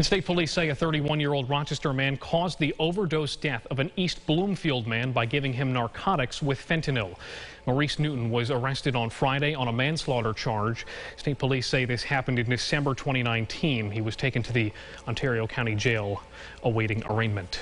And state police say a 31-year-old Rochester man caused the overdose death of an East Bloomfield man by giving him narcotics with fentanyl. Maurice Newton was arrested on Friday on a manslaughter charge. State police say this happened in December 2019. He was taken to the Ontario County Jail awaiting arraignment.